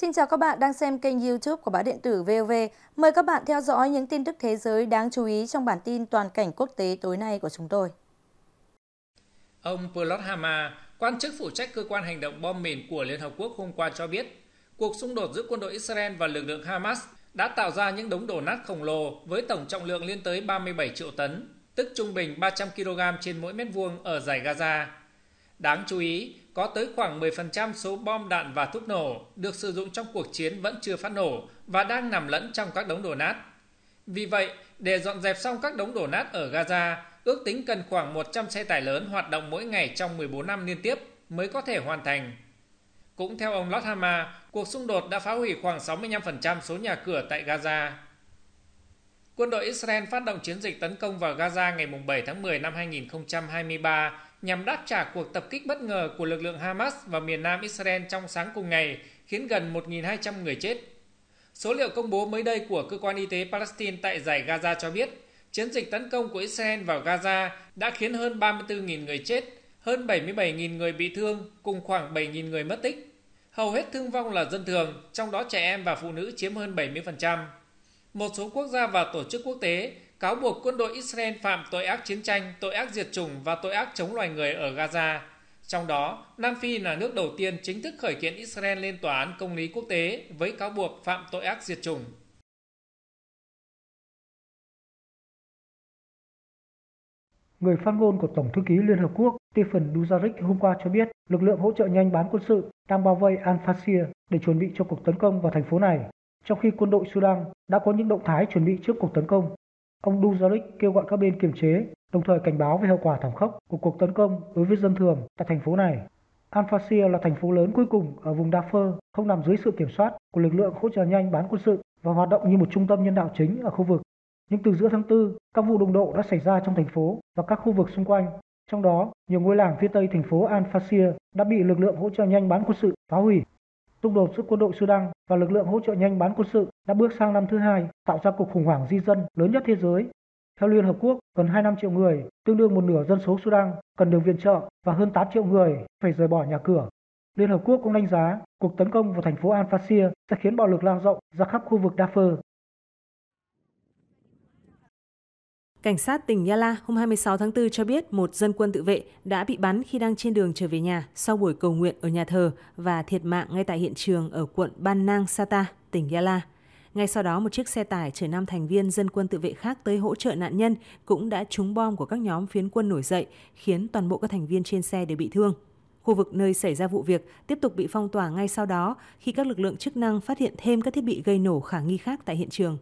Xin chào các bạn đang xem kênh YouTube của báo điện tử VOV. Mời các bạn theo dõi những tin tức thế giới đáng chú ý trong bản tin toàn cảnh quốc tế tối nay của chúng tôi. Ông Plot Hama, quan chức phụ trách cơ quan hành động bom mìn của Liên Hợp Quốc hôm qua cho biết, cuộc xung đột giữa quân đội Israel và lực lượng Hamas đã tạo ra những đống đổ nát khổng lồ với tổng trọng lượng lên tới 37 triệu tấn, tức trung bình 300 kg trên mỗi mét vuông ở giải Gaza. Đáng chú ý, có tới khoảng 10% số bom đạn và thuốc nổ được sử dụng trong cuộc chiến vẫn chưa phát nổ và đang nằm lẫn trong các đống đổ nát. Vì vậy, để dọn dẹp xong các đống đổ nát ở Gaza, ước tính cần khoảng 100 xe tải lớn hoạt động mỗi ngày trong 14 năm liên tiếp mới có thể hoàn thành. Cũng theo ông Lothama, cuộc xung đột đã phá hủy khoảng 65% số nhà cửa tại Gaza. Quân đội Israel phát động chiến dịch tấn công vào Gaza ngày 7 tháng 10 năm 2023 nhằm đáp trả cuộc tập kích bất ngờ của lực lượng Hamas vào miền nam Israel trong sáng cùng ngày, khiến gần 1.200 người chết. Số liệu công bố mới đây của Cơ quan Y tế Palestine tại giải Gaza cho biết, chiến dịch tấn công của Israel vào Gaza đã khiến hơn 34.000 người chết, hơn 77.000 người bị thương, cùng khoảng 7.000 người mất tích. Hầu hết thương vong là dân thường, trong đó trẻ em và phụ nữ chiếm hơn 70%. Một số quốc gia và tổ chức quốc tế cáo buộc quân đội Israel phạm tội ác chiến tranh, tội ác diệt chủng và tội ác chống loài người ở Gaza. Trong đó, Nam Phi là nước đầu tiên chính thức khởi kiện Israel lên tòa án công lý quốc tế với cáo buộc phạm tội ác diệt chủng. Người phát ngôn của Tổng thư ký Liên Hợp Quốc Stephen Dujarric hôm qua cho biết lực lượng hỗ trợ nhanh bán quân sự đang bao vây Al-Fasir để chuẩn bị cho cuộc tấn công vào thành phố này, trong khi quân đội Sudan đã có những động thái chuẩn bị trước cuộc tấn công. Ông Dujarric kêu gọi các bên kiềm chế, đồng thời cảnh báo về hậu quả thảm khốc của cuộc tấn công đối với dân thường tại thành phố này. Al-Fasir là thành phố lớn cuối cùng ở vùng Darfur, không nằm dưới sự kiểm soát của lực lượng hỗ trợ nhanh bán quân sự và hoạt động như một trung tâm nhân đạo chính ở khu vực. Nhưng từ giữa tháng 4, các vụ đụng độ đã xảy ra trong thành phố và các khu vực xung quanh. Trong đó, nhiều ngôi làng phía tây thành phố Al-Fasir đã bị lực lượng hỗ trợ nhanh bán quân sự phá hủy. Xung đột giữa quân đội Sudan và lực lượng hỗ trợ nhanh bán quân sự đã bước sang năm thứ hai, tạo ra cuộc khủng hoảng di dân lớn nhất thế giới. Theo Liên Hợp Quốc, gần 25 triệu người, tương đương một nửa dân số Sudan, cần được viện trợ và hơn 8 triệu người phải rời bỏ nhà cửa. Liên Hợp Quốc cũng đánh giá cuộc tấn công vào thành phố Al-Fasir sẽ khiến bạo lực lan rộng ra khắp khu vực Darfur Cảnh sát tỉnh Yala hôm 26 tháng 4 cho biết một dân quân tự vệ đã bị bắn khi đang trên đường trở về nhà sau buổi cầu nguyện ở nhà thờ và thiệt mạng ngay tại hiện trường ở quận Ban Nang Sata, tỉnh Yala. Ngay sau đó, một chiếc xe tải chở 5 thành viên dân quân tự vệ khác tới hỗ trợ nạn nhân cũng đã trúng bom của các nhóm phiến quân nổi dậy, khiến toàn bộ các thành viên trên xe đều bị thương. Khu vực nơi xảy ra vụ việc tiếp tục bị phong tỏa ngay sau đó khi các lực lượng chức năng phát hiện thêm các thiết bị gây nổ khả nghi khác tại hiện trường.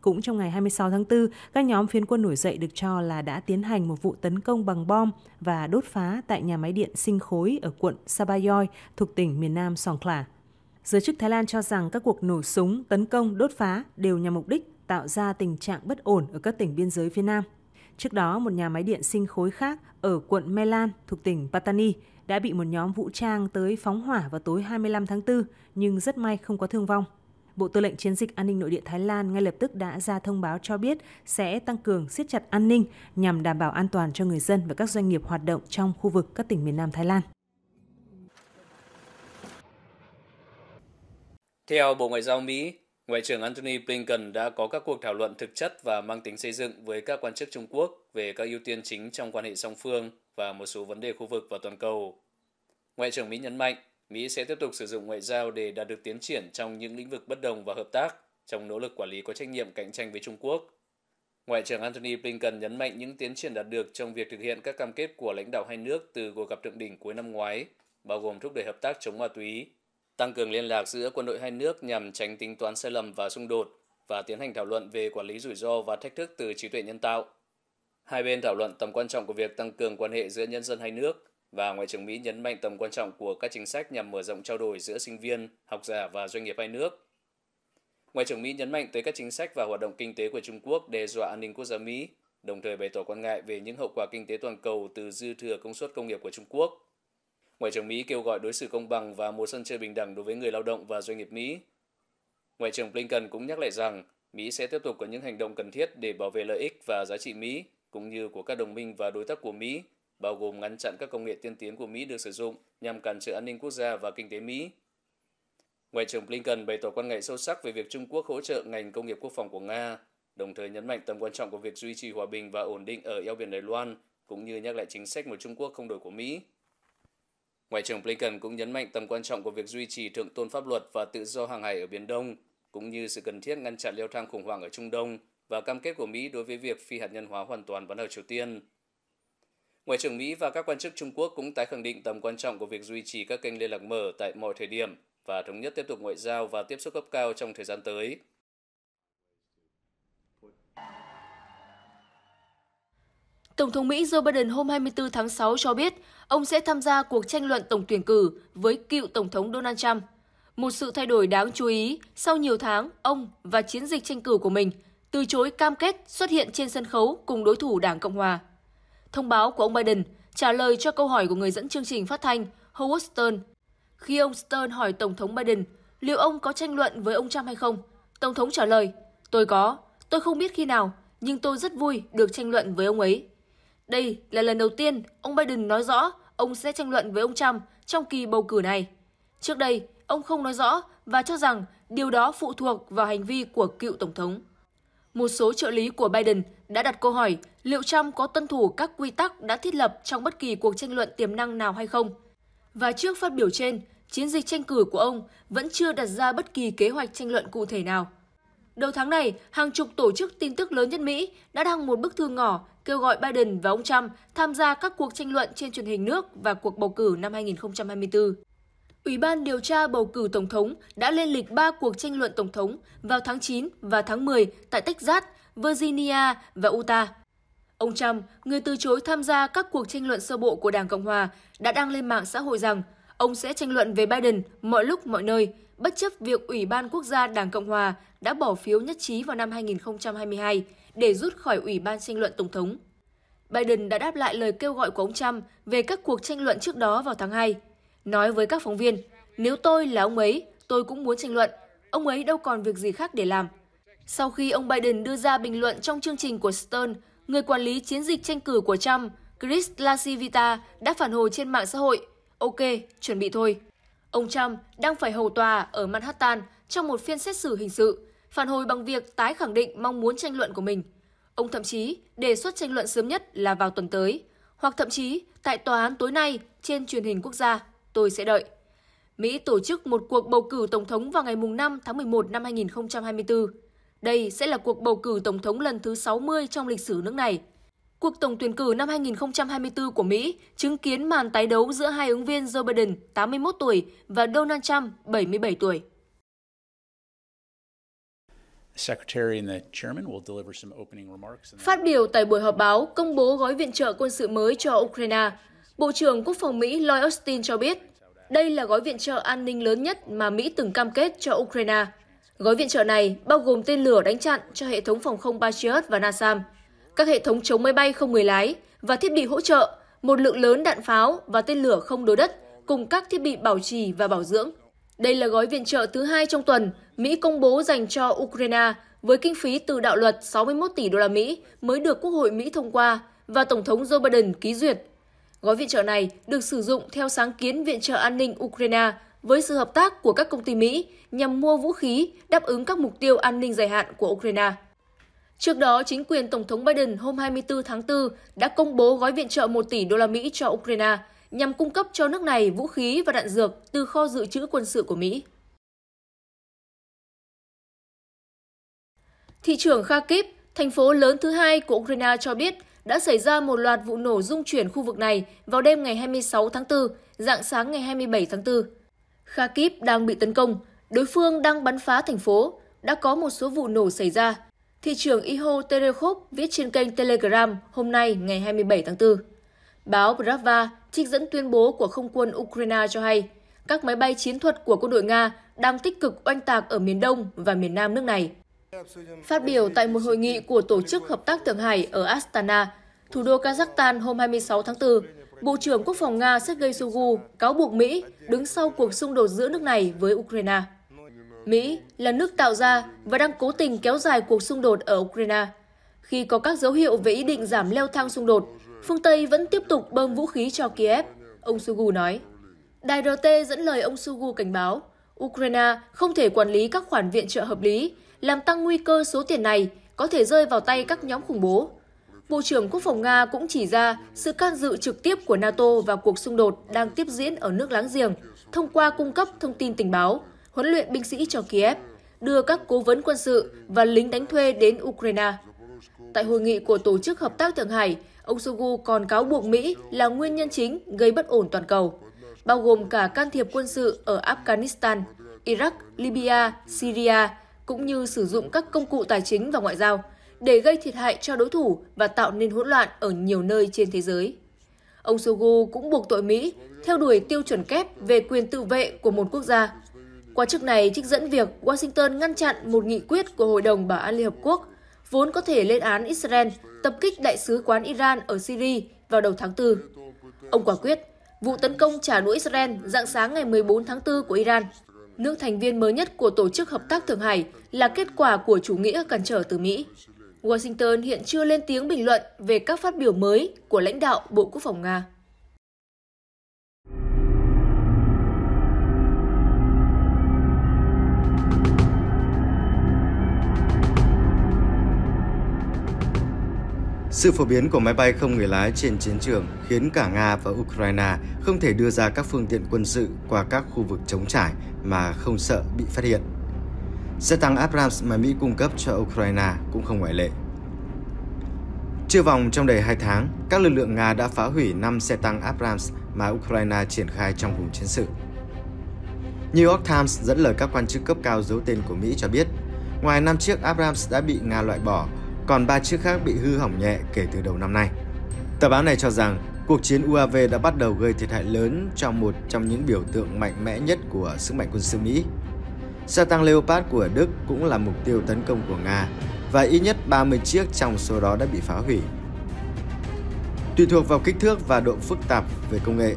Cũng trong ngày 26 tháng 4, các nhóm phiến quân nổi dậy được cho là đã tiến hành một vụ tấn công bằng bom và đốt phá tại nhà máy điện sinh khối ở quận Sabayoy thuộc tỉnh miền Nam Songkhla. Giới chức Thái Lan cho rằng các cuộc nổ súng, tấn công, đốt phá đều nhằm mục đích tạo ra tình trạng bất ổn ở các tỉnh biên giới phía Nam. Trước đó, một nhà máy điện sinh khối khác ở quận Melan thuộc tỉnh Pattani đã bị một nhóm vũ trang tới phóng hỏa vào tối 25 tháng 4, nhưng rất may không có thương vong. Bộ Tư lệnh Chiến dịch An ninh Nội địa Thái Lan ngay lập tức đã ra thông báo cho biết sẽ tăng cường siết chặt an ninh nhằm đảm bảo an toàn cho người dân và các doanh nghiệp hoạt động trong khu vực các tỉnh miền Nam Thái Lan. Theo Bộ Ngoại giao Mỹ, Ngoại trưởng Antony Blinken đã có các cuộc thảo luận thực chất và mang tính xây dựng với các quan chức Trung Quốc về các ưu tiên chính trong quan hệ song phương và một số vấn đề khu vực và toàn cầu. Ngoại trưởng Mỹ nhấn mạnh, Mỹ sẽ tiếp tục sử dụng ngoại giao để đạt được tiến triển trong những lĩnh vực bất đồng và hợp tác trong nỗ lực quản lý có trách nhiệm cạnh tranh với Trung Quốc. Ngoại trưởng Antony Blinken nhấn mạnh những tiến triển đạt được trong việc thực hiện các cam kết của lãnh đạo hai nước từ cuộc gặp thượng đỉnh cuối năm ngoái, bao gồm thúc đẩy hợp tác chống ma túy, tăng cường liên lạc giữa quân đội hai nước nhằm tránh tính toán sai lầm và xung đột và tiến hành thảo luận về quản lý rủi ro và thách thức từ trí tuệ nhân tạo. Hai bên thảo luận tầm quan trọng của việc tăng cường quan hệ giữa nhân dân hai nước và Ngoại trưởng Mỹ nhấn mạnh tầm quan trọng của các chính sách nhằm mở rộng trao đổi giữa sinh viên, học giả và doanh nghiệp hai nước. Ngoại trưởng Mỹ nhấn mạnh tới các chính sách và hoạt động kinh tế của Trung Quốc đe dọa an ninh quốc gia Mỹ, đồng thời bày tỏ quan ngại về những hậu quả kinh tế toàn cầu từ dư thừa công suất công nghiệp của Trung Quốc. Ngoại trưởng Mỹ kêu gọi đối xử công bằng và một sân chơi bình đẳng đối với người lao động và doanh nghiệp Mỹ. Ngoại trưởng Blinken cũng nhắc lại rằng Mỹ sẽ tiếp tục có những hành động cần thiết để bảo vệ lợi ích và giá trị Mỹ cũng như của các đồng minh và đối tác của Mỹ bao gồm ngăn chặn các công nghệ tiên tiến của Mỹ được sử dụng nhằm cản trở an ninh quốc gia và kinh tế Mỹ. Ngoại trưởng Blinken bày tỏ quan ngại sâu sắc về việc Trung Quốc hỗ trợ ngành công nghiệp quốc phòng của Nga, đồng thời nhấn mạnh tầm quan trọng của việc duy trì hòa bình và ổn định ở eo biển Đài Loan, cũng như nhắc lại chính sách một Trung Quốc không đổi của Mỹ. Ngoại trưởng Blinken cũng nhấn mạnh tầm quan trọng của việc duy trì thượng tôn pháp luật và tự do hàng hải ở Biển Đông, cũng như sự cần thiết ngăn chặn leo thang khủng hoảng ở Trung Đông và cam kết của Mỹ đối với việc phi hạt nhân hóa hoàn toàn bán đảo Triều Tiên. Ngoại trưởng Mỹ và các quan chức Trung Quốc cũng tái khẳng định tầm quan trọng của việc duy trì các kênh liên lạc mở tại mọi thời điểm và thống nhất tiếp tục ngoại giao và tiếp xúc cấp cao trong thời gian tới. Tổng thống Mỹ Joe Biden hôm 24 tháng 6 cho biết ông sẽ tham gia cuộc tranh luận tổng tuyển cử với cựu Tổng thống Donald Trump. Một sự thay đổi đáng chú ý sau nhiều tháng ông và chiến dịch tranh cử của mình từ chối cam kết xuất hiện trên sân khấu cùng đối thủ Đảng Cộng Hòa. Thông báo của ông Biden trả lời cho câu hỏi của người dẫn chương trình phát thanh Howard Stern. Khi ông Stern hỏi Tổng thống Biden liệu ông có tranh luận với ông Trump hay không, Tổng thống trả lời, tôi có, tôi không biết khi nào, nhưng tôi rất vui được tranh luận với ông ấy. Đây là lần đầu tiên ông Biden nói rõ ông sẽ tranh luận với ông Trump trong kỳ bầu cử này. Trước đây, ông không nói rõ và cho rằng điều đó phụ thuộc vào hành vi của cựu Tổng thống. Một số trợ lý của Biden đã đặt câu hỏi liệu Trump có tuân thủ các quy tắc đã thiết lập trong bất kỳ cuộc tranh luận tiềm năng nào hay không. Và trước phát biểu trên, chiến dịch tranh cử của ông vẫn chưa đặt ra bất kỳ kế hoạch tranh luận cụ thể nào. Đầu tháng này, hàng chục tổ chức tin tức lớn nhất Mỹ đã đăng một bức thư ngỏ kêu gọi Biden và ông Trump tham gia các cuộc tranh luận trên truyền hình nước và cuộc bầu cử năm 2024. Ủy ban điều tra bầu cử tổng thống đã lên lịch 3 cuộc tranh luận tổng thống vào tháng 9 và tháng 10 tại Texas, Virginia và Utah. Ông Trump, người từ chối tham gia các cuộc tranh luận sơ bộ của Đảng Cộng Hòa, đã đăng lên mạng xã hội rằng ông sẽ tranh luận về Biden mọi lúc mọi nơi, bất chấp việc Ủy ban Quốc gia Đảng Cộng Hòa đã bỏ phiếu nhất trí vào năm 2022 để rút khỏi Ủy ban tranh luận Tổng thống. Biden đã đáp lại lời kêu gọi của ông Trump về các cuộc tranh luận trước đó vào tháng 2. Nói với các phóng viên, nếu tôi là ông ấy, tôi cũng muốn tranh luận. Ông ấy đâu còn việc gì khác để làm. Sau khi ông Biden đưa ra bình luận trong chương trình của Stern, người quản lý chiến dịch tranh cử của Trump, Chris LaCivita đã phản hồi trên mạng xã hội. Ok, chuẩn bị thôi. Ông Trump đang phải hầu tòa ở Manhattan trong một phiên xét xử hình sự, phản hồi bằng việc tái khẳng định mong muốn tranh luận của mình. Ông thậm chí đề xuất tranh luận sớm nhất là vào tuần tới, hoặc thậm chí tại tòa án tối nay trên truyền hình quốc gia. Tôi sẽ đợi. Mỹ tổ chức một cuộc bầu cử tổng thống vào ngày 5 tháng 11 năm 2024. Đây sẽ là cuộc bầu cử tổng thống lần thứ 60 trong lịch sử nước này. Cuộc tổng tuyển cử năm 2024 của Mỹ chứng kiến màn tái đấu giữa hai ứng viên Joe Biden, 81 tuổi, và Donald Trump, 77 tuổi. Phát biểu tại buổi họp báo công bố gói viện trợ quân sự mới cho Ukraine, Bộ trưởng Quốc phòng Mỹ Lloyd Austin cho biết đây là gói viện trợ an ninh lớn nhất mà Mỹ từng cam kết cho Ukraine. Gói viện trợ này bao gồm tên lửa đánh chặn cho hệ thống phòng không Patriot và NASAM, các hệ thống chống máy bay không người lái và thiết bị hỗ trợ, một lượng lớn đạn pháo và tên lửa không đối đất cùng các thiết bị bảo trì và bảo dưỡng. Đây là gói viện trợ thứ hai trong tuần Mỹ công bố dành cho Ukraine với kinh phí từ đạo luật 61 tỷ đô la Mỹ mới được Quốc hội Mỹ thông qua và Tổng thống Joe Biden ký duyệt. Gói viện trợ này được sử dụng theo sáng kiến viện trợ an ninh Ukraine với sự hợp tác của các công ty Mỹ nhằm mua vũ khí đáp ứng các mục tiêu an ninh dài hạn của Ukraine. Trước đó, chính quyền Tổng thống Biden hôm 24 tháng 4 đã công bố gói viện trợ 1 tỷ đô la Mỹ cho Ukraine nhằm cung cấp cho nước này vũ khí và đạn dược từ kho dự trữ quân sự của Mỹ. Thị trưởng Kharkiv, thành phố lớn thứ hai của Ukraine cho biết đã xảy ra một loạt vụ nổ rung chuyển khu vực này vào đêm ngày 26 tháng 4, dạng sáng ngày 27 tháng 4. Kharkiv đang bị tấn công, đối phương đang bắn phá thành phố, đã có một số vụ nổ xảy ra. Thị trưởng Iho Terekhov viết trên kênh Telegram hôm nay ngày 27 tháng 4. Báo Pravda trích dẫn tuyên bố của không quân Ukraine cho hay các máy bay chiến thuật của quân đội Nga đang tích cực oanh tạc ở miền Đông và miền Nam nước này. Phát biểu tại một hội nghị của Tổ chức Hợp tác Thượng Hải ở Astana, thủ đô Kazakhstan hôm 26 tháng 4, Bộ trưởng Quốc phòng Nga Sergei Shoigu cáo buộc Mỹ đứng sau cuộc xung đột giữa nước này với Ukraine. Mỹ là nước tạo ra và đang cố tình kéo dài cuộc xung đột ở Ukraine. Khi có các dấu hiệu về ý định giảm leo thang xung đột, phương Tây vẫn tiếp tục bơm vũ khí cho Kiev, ông Sugu nói. Đài RT dẫn lời ông Sugu cảnh báo, Ukraine không thể quản lý các khoản viện trợ hợp lý, làm tăng nguy cơ số tiền này có thể rơi vào tay các nhóm khủng bố. Bộ trưởng Quốc phòng Nga cũng chỉ ra sự can dự trực tiếp của NATO vào cuộc xung đột đang tiếp diễn ở nước láng giềng thông qua cung cấp thông tin tình báo, huấn luyện binh sĩ cho Kiev, đưa các cố vấn quân sự và lính đánh thuê đến Ukraine. Tại hội nghị của Tổ chức Hợp tác Thượng Hải, ông Shoigu còn cáo buộc Mỹ là nguyên nhân chính gây bất ổn toàn cầu, bao gồm cả can thiệp quân sự ở Afghanistan, Iraq, Libya, Syria, cũng như sử dụng các công cụ tài chính và ngoại giao để gây thiệt hại cho đối thủ và tạo nên hỗn loạn ở nhiều nơi trên thế giới. Ông Shoigu cũng buộc tội Mỹ theo đuổi tiêu chuẩn kép về quyền tự vệ của một quốc gia. Quan chức này trích dẫn việc Washington ngăn chặn một nghị quyết của Hội đồng Bảo an Liên Hợp Quốc vốn có thể lên án Israel tập kích đại sứ quán Iran ở Syria vào đầu tháng 4. Ông quả quyết, vụ tấn công trả đũa Israel dạng sáng ngày 14 tháng 4 của Iran, nước thành viên mới nhất của Tổ chức Hợp tác Thượng Hải, là kết quả của chủ nghĩa cản trở từ Mỹ. Washington hiện chưa lên tiếng bình luận về các phát biểu mới của lãnh đạo Bộ Quốc phòng Nga. Sự phổ biến của máy bay không người lái trên chiến trường khiến cả Nga và Ukraine không thể đưa ra các phương tiện quân sự qua các khu vực chống trải mà không sợ bị phát hiện. Xe tăng Abrams mà Mỹ cung cấp cho Ukraine cũng không ngoại lệ. Chưa vòng trong đầy 2 tháng, các lực lượng Nga đã phá hủy 5 xe tăng Abrams mà Ukraine triển khai trong vùng chiến sự. New York Times dẫn lời các quan chức cấp cao giấu tên của Mỹ cho biết, ngoài 5 chiếc Abrams đã bị Nga loại bỏ, còn 3 chiếc khác bị hư hỏng nhẹ kể từ đầu năm nay. Tờ báo này cho rằng cuộc chiến UAV đã bắt đầu gây thiệt hại lớn cho một trong những biểu tượng mạnh mẽ nhất của sức mạnh quân sự Mỹ. Xe tăng Leopard của Đức cũng là mục tiêu tấn công của Nga và ít nhất 30 chiếc trong số đó đã bị phá hủy. Tùy thuộc vào kích thước và độ phức tạp về công nghệ,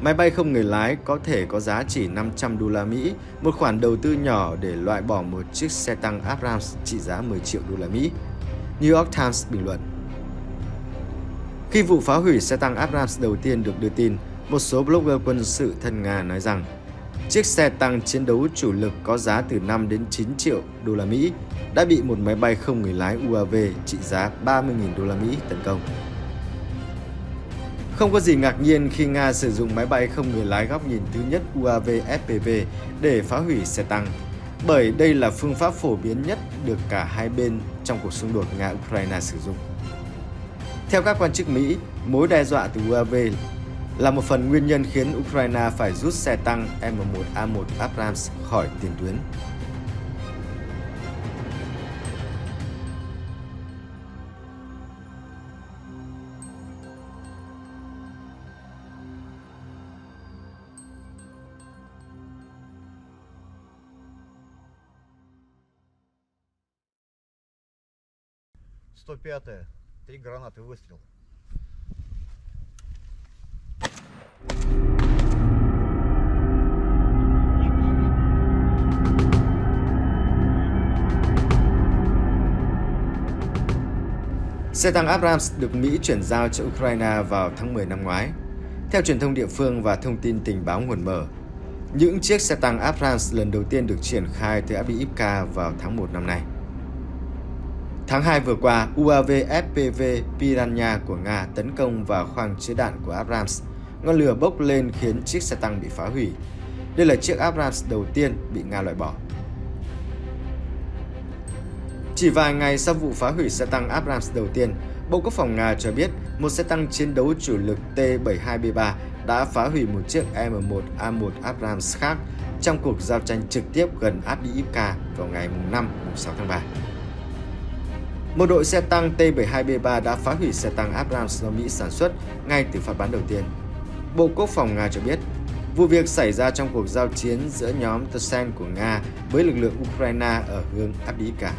máy bay không người lái có thể có giá chỉ 500 đô la Mỹ, một khoản đầu tư nhỏ để loại bỏ một chiếc xe tăng Abrams trị giá 10 triệu đô la Mỹ. New York Times bình luận. Khi vụ phá hủy xe tăng Abrams đầu tiên được đưa tin, một số blogger quân sự thân Nga nói rằng chiếc xe tăng chiến đấu chủ lực có giá từ 5 đến 9 triệu đô la Mỹ đã bị một máy bay không người lái UAV trị giá 30.000 đô la Mỹ tấn công. Không có gì ngạc nhiên khi Nga sử dụng máy bay không người lái góc nhìn thứ nhất UAV FPV để phá hủy xe tăng, bởi đây là phương pháp phổ biến nhất được cả hai bên trong cuộc xung đột Nga-Ukraine sử dụng. Theo các quan chức Mỹ, mối đe dọa từ UAV là một phần nguyên nhân khiến Ukraine phải rút xe tăng M1A1 Abrams khỏi tiền tuyến. Сто пятое. Три гранаты выстрел. Xe tăng Abrams được Mỹ chuyển giao cho Ukraine vào tháng 10 năm ngoái. Theo truyền thông địa phương và thông tin tình báo nguồn mở, những chiếc xe tăng Abrams lần đầu tiên được triển khai từ Avdiivka vào tháng 1 năm nay. Tháng 2 vừa qua, UAV FPV Piranha của Nga tấn công vào khoang chứa đạn của Abrams. Ngọn lửa bốc lên khiến chiếc xe tăng bị phá hủy. Đây là chiếc Abrams đầu tiên bị Nga loại bỏ. Chỉ vài ngày sau vụ phá hủy xe tăng Abrams đầu tiên, Bộ Quốc phòng Nga cho biết một xe tăng chiến đấu chủ lực T-72B3 đã phá hủy một chiếc M1A1 Abrams khác trong cuộc giao tranh trực tiếp gần Avdiivka vào ngày 5-6 tháng 3. Một đội xe tăng T-72B3 đã phá hủy xe tăng Abrams do Mỹ sản xuất ngay từ phát bắn đầu tiên. Bộ Quốc phòng Nga cho biết, vụ việc xảy ra trong cuộc giao chiến giữa nhóm Tersen của Nga với lực lượng Ukraine ở hướng Abdiivka.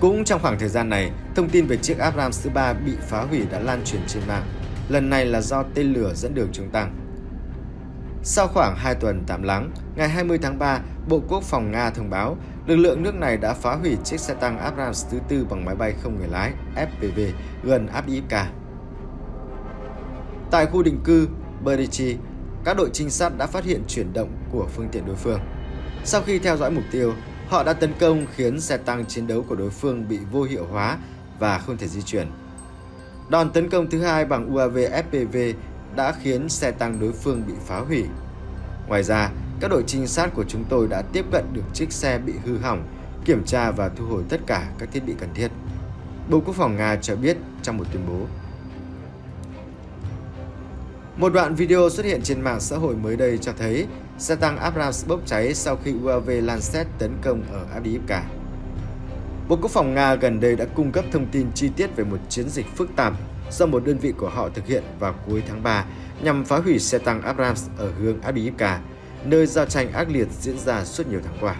Cũng trong khoảng thời gian này, thông tin về chiếc Abrams thứ ba bị phá hủy đã lan truyền trên mạng. Lần này là do tên lửa dẫn đường chống tăng. Sau khoảng 2 tuần tạm lắng, ngày 20 tháng 3, Bộ Quốc phòng Nga thông báo lực lượng nước này đã phá hủy chiếc xe tăng Abrams thứ tư bằng máy bay không người lái FPV gần Abdiivka. Tại khu định cư Berichi, các đội trinh sát đã phát hiện chuyển động của phương tiện đối phương. Sau khi theo dõi mục tiêu, họ đã tấn công khiến xe tăng chiến đấu của đối phương bị vô hiệu hóa và không thể di chuyển. Đòn tấn công thứ hai bằng UAV FPV đã khiến xe tăng đối phương bị phá hủy. Ngoài ra, các đội trinh sát của chúng tôi đã tiếp cận được chiếc xe bị hư hỏng, kiểm tra và thu hồi tất cả các thiết bị cần thiết. Bộ Quốc phòng Nga cho biết trong một tuyên bố. Một đoạn video xuất hiện trên mạng xã hội mới đây cho thấy xe tăng Abrams bốc cháy sau khi UAV Lancet tấn công ở Abdiivka. Bộ Quốc phòng Nga gần đây đã cung cấp thông tin chi tiết về một chiến dịch phức tạp do một đơn vị của họ thực hiện vào cuối tháng 3 nhằm phá hủy xe tăng Abrams ở hướng Avdiivka, nơi giao tranh ác liệt diễn ra suốt nhiều tháng qua.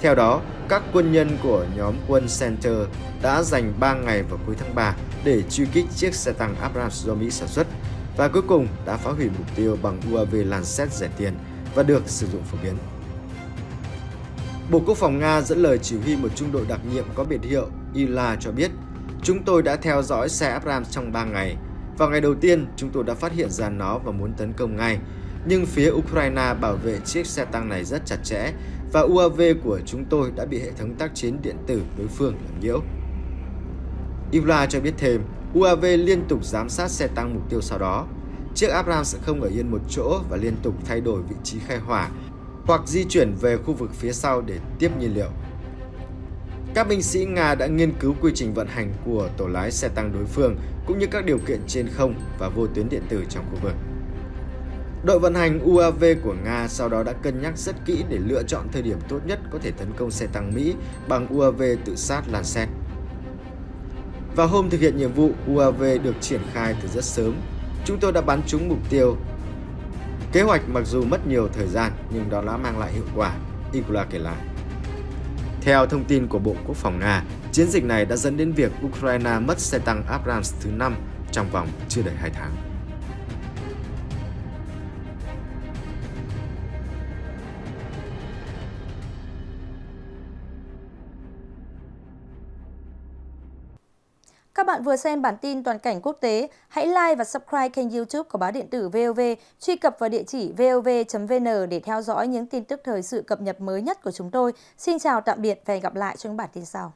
Theo đó, các quân nhân của nhóm quân Center đã dành 3 ngày vào cuối tháng 3 để truy kích chiếc xe tăng Abrams do Mỹ sản xuất và cuối cùng đã phá hủy mục tiêu bằng UAV Lancet rẻ tiền và được sử dụng phổ biến. Bộ Quốc phòng Nga dẫn lời chỉ huy một trung đội đặc nhiệm có biệt hiệu Ila cho biết, chúng tôi đã theo dõi xe Abrams trong 3 ngày. Vào ngày đầu tiên, chúng tôi đã phát hiện ra nó và muốn tấn công ngay. Nhưng phía Ukraine bảo vệ chiếc xe tăng này rất chặt chẽ và UAV của chúng tôi đã bị hệ thống tác chiến điện tử đối phương làm nhiễu. Ivla cho biết thêm, UAV liên tục giám sát xe tăng mục tiêu sau đó. Chiếc Abrams sẽ không ở yên một chỗ và liên tục thay đổi vị trí khai hỏa hoặc di chuyển về khu vực phía sau để tiếp nhiên liệu. Các binh sĩ Nga đã nghiên cứu quy trình vận hành của tổ lái xe tăng đối phương cũng như các điều kiện trên không và vô tuyến điện tử trong khu vực. Đội vận hành UAV của Nga sau đó đã cân nhắc rất kỹ để lựa chọn thời điểm tốt nhất có thể tấn công xe tăng Mỹ bằng UAV tự sát Lancet. Vào hôm thực hiện nhiệm vụ, UAV được triển khai từ rất sớm. Chúng tôi đã bắn trúng mục tiêu. Kế hoạch mặc dù mất nhiều thời gian nhưng đó đã mang lại hiệu quả, Igula kể lại. Theo thông tin của Bộ Quốc phòng Nga, chiến dịch này đã dẫn đến việc Ukraine mất xe tăng Abrams thứ 5 trong vòng chưa đầy 2 tháng. Các bạn vừa xem bản tin toàn cảnh quốc tế, hãy like và subscribe kênh youtube của báo điện tử VOV, truy cập vào địa chỉ vov.vn để theo dõi những tin tức thời sự cập nhật mới nhất của chúng tôi. Xin chào tạm biệt và hẹn gặp lại trong bản tin sau.